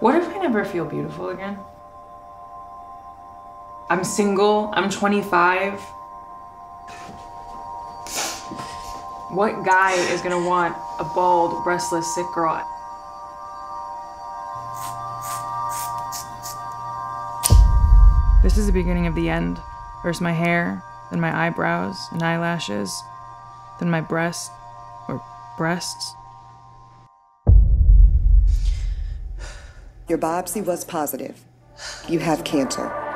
What if I never feel beautiful again? I'm single, I'm 25. What guy is gonna want a bald, breastless, sick girl? This is the beginning of the end. First my hair, then my eyebrows and eyelashes, then my breast, or breasts. Your biopsy was positive. You have cancer.